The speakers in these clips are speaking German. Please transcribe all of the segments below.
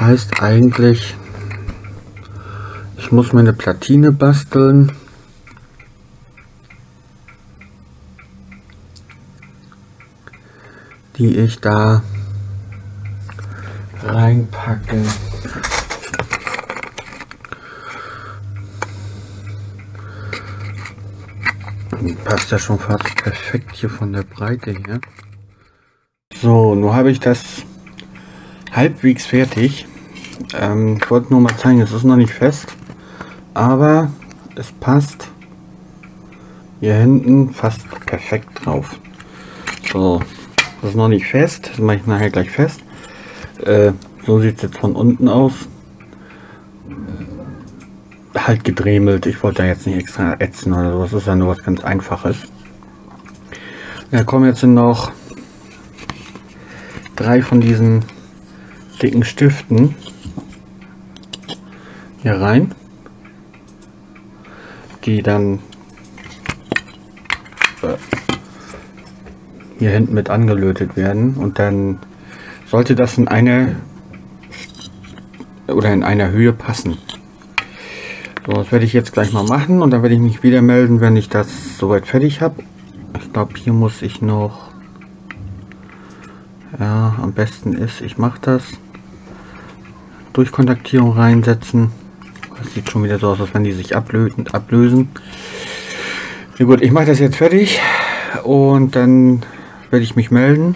heißt eigentlich, ich muss mir eine Platine basteln. die ich da reinpacke. Passt ja schon fast perfekt hier von der Breite her. So, nun habe ich das halbwegs fertig. Ähm, ich wollte nur mal zeigen, es ist noch nicht fest, aber es passt hier hinten fast perfekt drauf. So, das ist noch nicht fest, das mache ich nachher gleich fest. Äh, so sieht es jetzt von unten aus. Halt gedremelt, ich wollte da jetzt nicht extra ätzen oder sowas, das ist ja nur was ganz einfaches. Da kommen jetzt noch drei von diesen dicken Stiften hier rein, die dann äh, hier hinten mit angelötet werden und dann sollte das in eine oder in einer Höhe passen. So, das werde ich jetzt gleich mal machen und dann werde ich mich wieder melden, wenn ich das soweit fertig habe. Ich glaube, hier muss ich noch ja, am besten ist, ich mache das. Durchkontaktierung reinsetzen. Das sieht schon wieder so aus, als wenn die sich ablösen. ablösen. Ja gut, ich mache das jetzt fertig und dann werde ich mich melden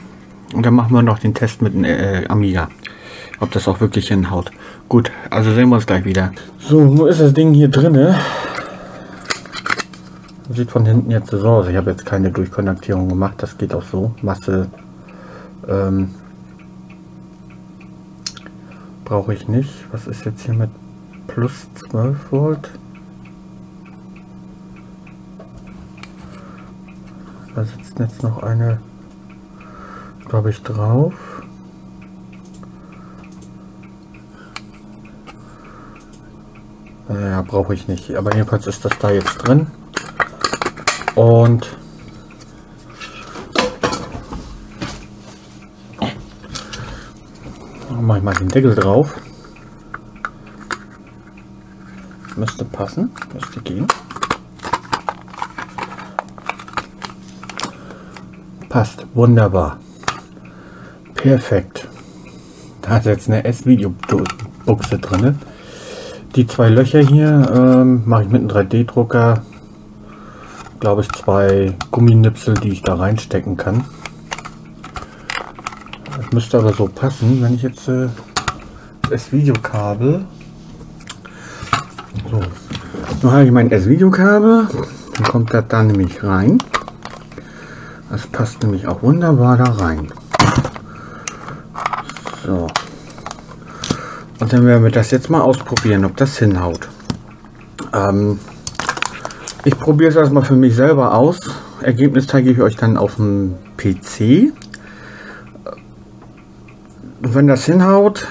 und dann machen wir noch den Test mit dem äh, Amiga. Ob das auch wirklich hinhaut. Gut, also sehen wir uns gleich wieder. So, nun ist das Ding hier drin. Sieht von hinten jetzt so aus. Ich habe jetzt keine Durchkontaktierung gemacht. Das geht auch so. Masse ähm, Brauche ich nicht. Was ist jetzt hier mit plus 12 Volt? Da sitzt jetzt noch eine, glaube ich, drauf. Ja, brauche ich nicht. Aber jedenfalls ist das da jetzt drin. Und mache ich mal den Deckel drauf. Müsste passen, müsste gehen. Passt, wunderbar. Perfekt. Da ist jetzt eine S-Video-Buchse drin. Die zwei Löcher hier ähm, mache ich mit einem 3D-Drucker. Glaube ich zwei Gumminipsel, die ich da reinstecken kann. Müsste aber so passen, wenn ich jetzt äh, das Videokabel. So. Nun habe ich mein S-Videokabel. Dann kommt das da nämlich rein. Das passt nämlich auch wunderbar da rein. So. Und dann werden wir das jetzt mal ausprobieren, ob das hinhaut. Ähm, ich probiere es erstmal für mich selber aus. Ergebnis zeige ich euch dann auf dem PC wenn das hinhaut,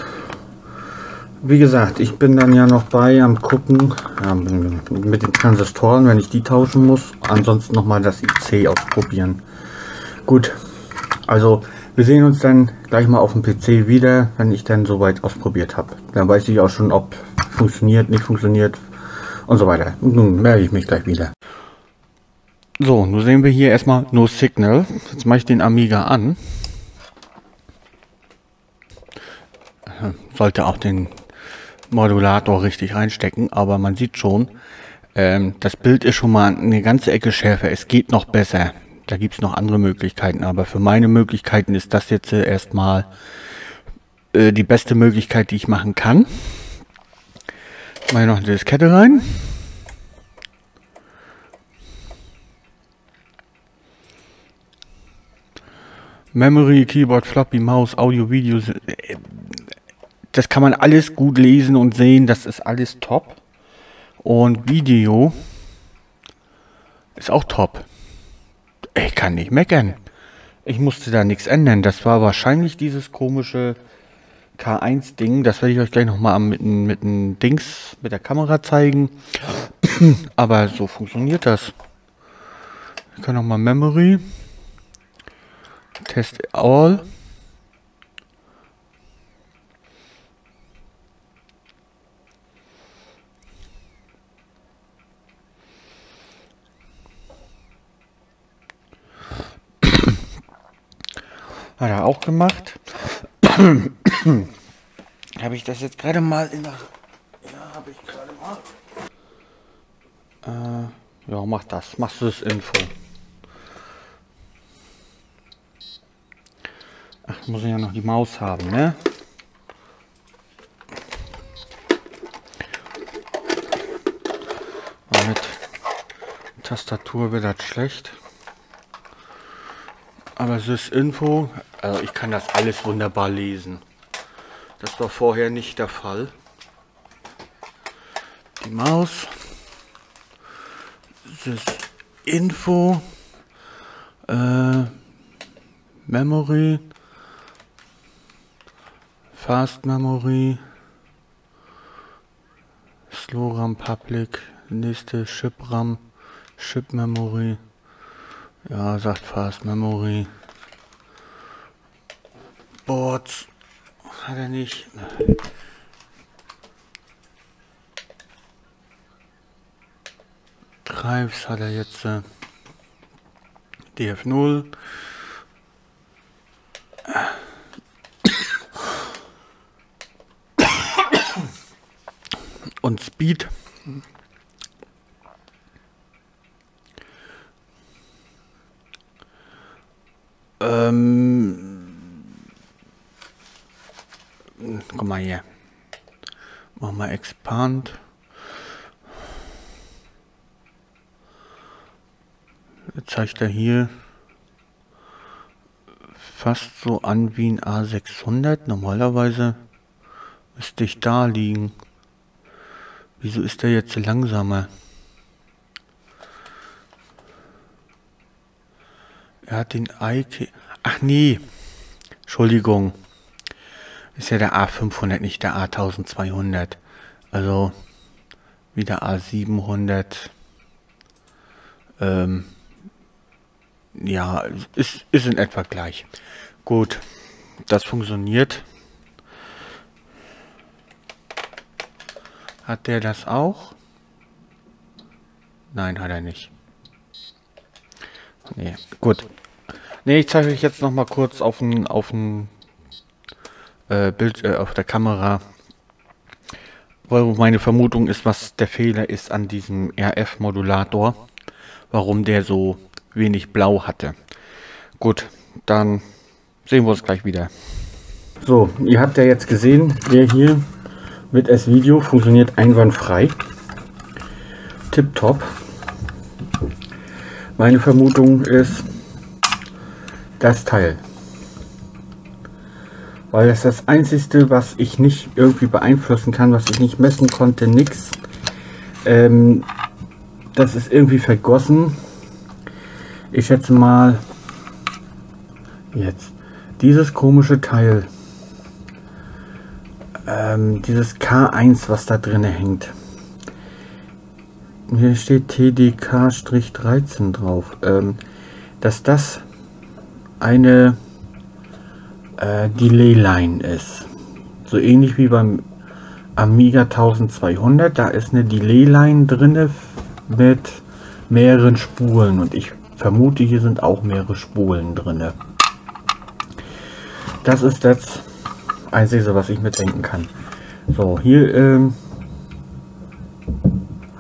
wie gesagt, ich bin dann ja noch bei am gucken ja, mit den Transistoren, wenn ich die tauschen muss. Ansonsten noch mal das IC ausprobieren. Gut, also wir sehen uns dann gleich mal auf dem PC wieder, wenn ich dann soweit ausprobiert habe. Dann weiß ich auch schon, ob funktioniert, nicht funktioniert und so weiter. Nun melde ich mich gleich wieder. So, nun sehen wir hier erstmal No Signal. Jetzt mache ich den Amiga an. Sollte auch den Modulator richtig reinstecken, aber man sieht schon, ähm, das Bild ist schon mal eine ganze Ecke schärfer. Es geht noch besser. Da gibt es noch andere Möglichkeiten, aber für meine Möglichkeiten ist das jetzt äh, erstmal äh, die beste Möglichkeit, die ich machen kann. Mal noch eine Diskette rein. Memory, Keyboard, Floppy, Maus, Audio, Video, äh, das kann man alles gut lesen und sehen. Das ist alles top. Und Video ist auch top. Ich kann nicht meckern. Ich musste da nichts ändern. Das war wahrscheinlich dieses komische K1-Ding. Das werde ich euch gleich nochmal mit, mit einem Dings mit der Kamera zeigen. Aber so funktioniert das. Ich kann nochmal Memory. Test all. Hat er auch gemacht. habe ich das jetzt gerade mal in der... Ja, habe ich gerade mal... Äh, ja, mach das. Machst du das Info. Ach, muss ich ja noch die Maus haben, ne? mit Tastatur wird das schlecht. Aber es ist Info, also ich kann das alles wunderbar lesen. Das war vorher nicht der Fall. Die Maus. Ist Info. Äh, Memory. Fast Memory. Slow RAM Public. Nächste Chip RAM. Chip Memory. Ja, sagt Fast Memory. Boards. Hat er nicht. Drives hat er jetzt äh, DF0. Und Speed. Ähm, guck mal hier. Mach mal Expand. Jetzt zeigt er hier fast so an wie ein A600. Normalerweise müsste ich da liegen. Wieso ist der jetzt langsamer? Er hat den Ike. Ach nee. Entschuldigung. Ist ja der A500, nicht der A1200. Also wie der A700. Ähm, ja, ist, ist in etwa gleich. Gut, das funktioniert. Hat der das auch? Nein, hat er nicht. Nee, gut. Nee, ich zeige euch jetzt noch mal kurz auf ein auf äh, Bild äh, auf der Kamera, wo meine Vermutung ist, was der Fehler ist an diesem RF-Modulator, warum der so wenig Blau hatte. Gut, dann sehen wir uns gleich wieder. So, ihr habt ja jetzt gesehen, der hier mit S-Video funktioniert einwandfrei. Tipptopp. Meine Vermutung ist das Teil. Weil das das einzige, was ich nicht irgendwie beeinflussen kann, was ich nicht messen konnte, nix. Ähm, das ist irgendwie vergossen. Ich schätze mal, jetzt, dieses komische Teil, ähm, dieses K1, was da drin hängt. Hier steht TDK-13 drauf. Ähm, dass das eine äh, Delay Line ist. So ähnlich wie beim Amiga 1200. Da ist eine Delay Line drin mit mehreren Spulen. Und ich vermute, hier sind auch mehrere Spulen drin. Das ist das Einzige, was ich mitdenken kann. So, hier ähm,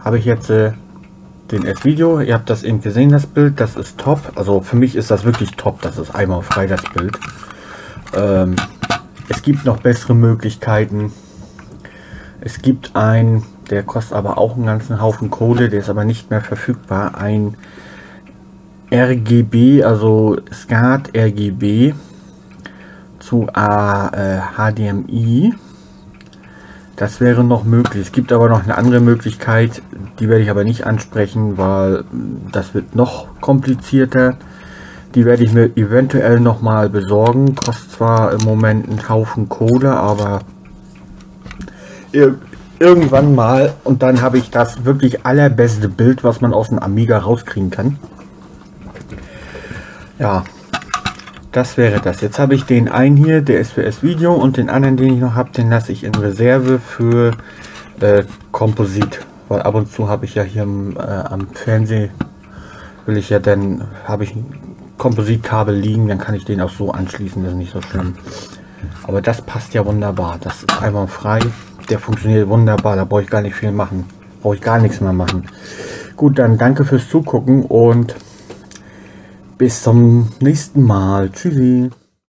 habe ich jetzt äh, den S-Video. Ihr habt das eben gesehen, das Bild. Das ist top. Also für mich ist das wirklich top. Das ist einmal frei, das Bild. Ähm, es gibt noch bessere Möglichkeiten. Es gibt ein, der kostet aber auch einen ganzen Haufen Kohle. Der ist aber nicht mehr verfügbar. Ein RGB, also SCART RGB zu äh, HDMI. Das wäre noch möglich. Es gibt aber noch eine andere Möglichkeit, die werde ich aber nicht ansprechen, weil das wird noch komplizierter. Die werde ich mir eventuell noch mal besorgen. Kostet zwar im Moment einen Haufen Kohle, aber ir irgendwann mal und dann habe ich das wirklich allerbeste Bild, was man aus dem Amiga rauskriegen kann. Ja, das wäre das. Jetzt habe ich den einen hier, der ist für das Video und den anderen, den ich noch habe, den lasse ich in Reserve für äh, Komposit. Weil ab und zu habe ich ja hier am, äh, am Fernsehen, will ich ja dann, habe ich Kompositkabel liegen, dann kann ich den auch so anschließen, das ist nicht so schlimm. Aber das passt ja wunderbar, das ist einfach frei, der funktioniert wunderbar, da brauche ich gar nicht viel machen, brauche ich gar nichts mehr machen. Gut, dann danke fürs Zugucken und bis zum nächsten Mal. Tschüssi.